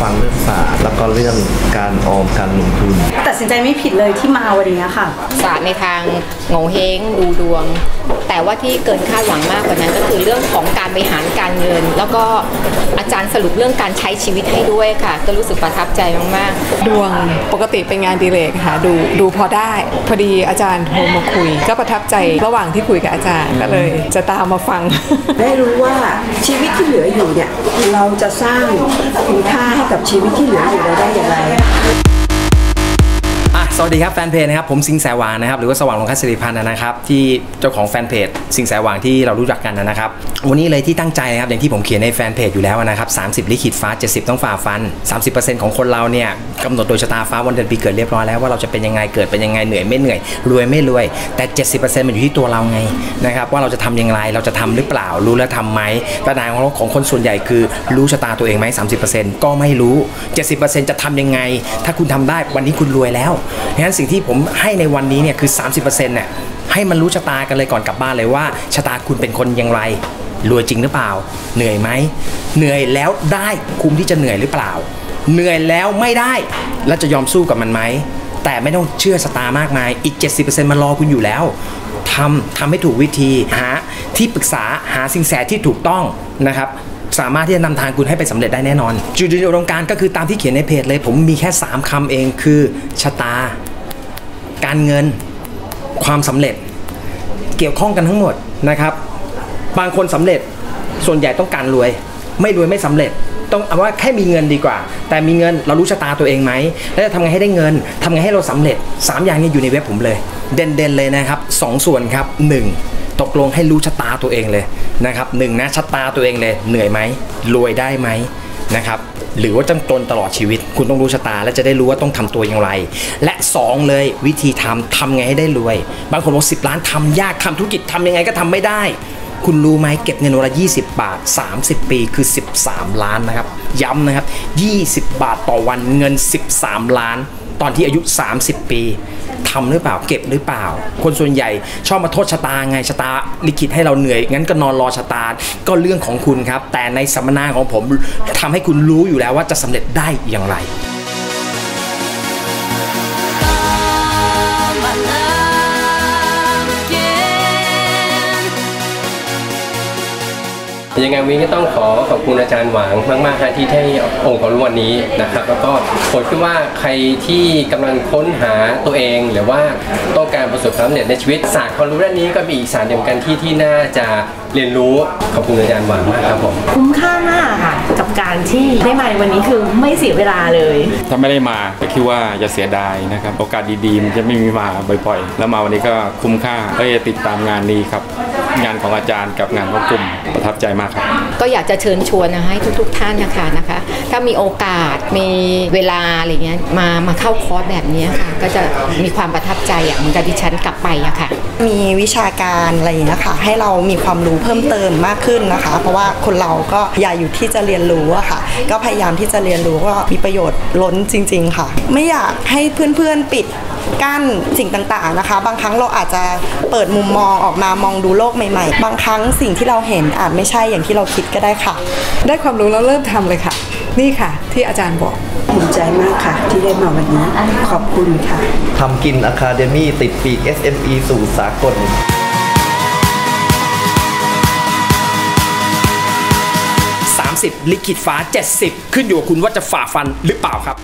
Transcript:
ฟังเรื่องศาสตร์แล้วก็เรื่องการออมการลงทุน ตัดสินใจไม่ผิดเลยที่มาวันนี้ค่ะ ศาสตร์ในทางโงเฮงดูดวง แต่ว่าที่เกินคาดหวังมากกว่านั้น ก็คือเรื่องของการบริหารการเงิน แล้วก็อาจารย์สรุปเรื่องการใช้ชีวิตให้ด้วยค่ะ ก็รู้สึกประทับใจมากๆ ดวงปกติเป็นงานดีเลกค่ะดูดูพอได้ พอดีอาจารย์โทรมาคุย ก็ประทับใจระหว่างที่คุยกับอาจารย์ก็เลย จะตามมาฟัง ได้รู้ว่าชีวิตที่ เนี่ยเราจะสร้างคุณค่าให้กับชีวิตที่เหลืออยู่เราได้อย่างไร สวัสดีครับแฟนเพจนะครับผมสิงแสว่างนะครับหรือว่าสว่างลงคัสิริพันธ์นะครับที่เจ้าของแฟนเพจสิงแสว่างที่เรารู้จักกันนะครับ วันนี้เลยที่ตั้งใจนะครับอย่างที่ผมเขียนในแฟนเพจอยู่แล้วนะครับ30 ลิขิตฟ้า 70 ต้องฝ่าฟัน 30%ของคนเราเนี่ยกำหนดโดยชะตาฟ้าวันเดือนปีเกิดเรียบร้อยแล้วว่าเราจะเป็นยังไงเกิดเป็นยังไงเหนื่อยไม่เหนื่อยรวยไม่รวย แต่ 70%มันอยู่ที่ตัวเราไงนะครับว่าเราจะทำอย่างไรเราจะทำหรือเปล่า รู้แล้วทำไหมปัญหาของของคนส่วนใหญ่คือรู้ชะตาตัวเองไหม30%ก็ไม่รู้ 70%จะทำยังไง ถ้าคุณทำได้วันนี้คุณรวยแล้วฉะนั้นสิ่งที่ผมให้ในวันนี้เนี่ยคือ 30%เนี่ยให้มันรู้ชะตากันเลยก่อนกลับบ้านเลยว่าชะตาคุณเป็นคนอย่างไรรวยจริงหรือเปล่า เหนื่อยไหมเหนื่อยแล้วได้คุ้มที่จะเหนื่อยหรือเปล่า เหนื่อยแล้วไม่ได้แล้วจะยอมสู้กับมันไหมแต่ไม่ต้องเชื่อสตาร์มากมายอีก 70%มันรอคุณอยู่แล้วทำทำให้ถูกวิธีหาที่ปรึกษาหาสินแสที่ถูกต้องนะครับสามารถที่จะนำทางคุณให้ไปสำเร็จได้แน่นอน จุดยืนอุดมการก็คือตามที่เขียนในเพจเลย ผมมีแค่ 3คำเองคือชะตา การเงินความสำเร็จเกี่ยวข้องกันทั้งหมดนะครับ บางคนสำเร็จส่วนใหญ่ต้องการรวย ไม่รวยไม่สำเร็จ ต้องเอาว่าแค่มีเงินดีกว่า แต่มีเงินเรารู้ชะตาตัวเองไหมแล้วจะทำไงให้ได้เงินทำไงให้เราสำเร็จ 3 อย่างนี้อยู่ในเว็บผมเลย เด่นๆเลยนะครับสองส่วนครับ 1. ตกลงให้รู้ชะตาตัวเองเลยนะครับหนึ่งนะชะตาตัวเองเลย เหนื่อยไหมรวยได้ไหม นะครับหรือว่าจำตนตลอดชีวิต คุณต้องรู้ชะตา และจะได้รู้ว่าต้องทำตัวอย่างไร และ 2 เลยวิธีทำทำไงให้ได้รวย บางคนบอกสิล้านทำยากทำธุรกิจทำยังไงก็ทำไม่ได้ คุณรู้ไหมเก็บเงินวันละ 20 บาท 30 ปีคือ 13 ล้านนะครับ ย้ำนะครับ 20 บาทต่อวันเงิน 13 ล้าน ตอนที่อายุ 30 ปีทำหรือเปล่าเก็บหรือเปล่า คนส่วนใหญ่ชอบมาโทษชะตาไงชะตาลิขิตให้เราเหนื่อย งั้นก็นอนรอชะตาก็เรื่องของคุณครับ แต่ในสัมมนาของผมทำให้คุณรู้อยู่แล้วว่าจะสำเร็จได้อย่างไร ยังไงวันนี้ก็ต้องขอขอบคุณอาจารย์หวังมากๆฮะที่ให้องค์ความรู้วันนี้นะครับแล้วก็ผมคิดว่าใครที่กำลังค้นหาตัวเอง หรือว่าต้องการประสบความสำเร็จในชีวิตศาสตร์ความรู้ด้านนี้ก็มีอีกศาสตร์เดียวกันที่ที่น่าจะ เรียนรู้ขอบคุณอาจารย์หวางมากครับผมคุ้มค่ามากค่ะกับการที่ได้มาในวันนี้คือไม่เสียเวลาเลย ถ้าไม่ได้มาก็คิดว่าจะเสียดายนะครับโอกาสดีๆมันจะไม่มีมาบ่อยๆ แล้วมาวันนี้ก็คุ้มค่าก็จะติดตามงานนี้ครับ งานของอาจารย์กับงานของกลุ่มประทับใจมากครับ ก็อยากจะเชิญชวนนะให้ทุก ๆ ท่านนะคะนะคะ ถ้ามีโอกาสมีเวลาอะไรเงี้ยมามาเข้าคอร์สแบบนี้ค่ะ ก็จะมีความประทับใจอะเหมือนกับที่ฉันกลับไปอะค่ะ มีวิชาการอะไรอย่างเงี้ยค่ะให้เรามีความรู้เพิ่มเติมมากขึ้นนะคะ เพราะว่าคนเราก็อย่าอยู่ที่จะเรียนรู้อะค่ะ ก็พยายามที่จะเรียนรู้ก็มีประโยชน์ล้นจริง ๆ ค่ะ ไม่อยากให้เพื่อนๆปิด กั้นสิ่งต่างๆนะคะ บางครั้งเราอาจจะเปิดมุมมองออกมามองดูโลกใหม่ๆ บางครั้งสิ่งที่เราเห็นอาจไม่ใช่อย่างที่เราคิดก็ได้ค่ะ ได้ความรู้แล้วเริ่มทำเลยค่ะ นี่ค่ะ ที่อาจารย์บอกภูมิใจมากค่ะ ที่ได้มาวันนี้ขอบคุณค่ะทำกินอะคาเดมี่ติดปีก SME สู่สากล30 ลิขิตฟ้า 70 ขึ้นอยู่กับคุณว่าจะฝ่าฟันหรือเปล่าครับ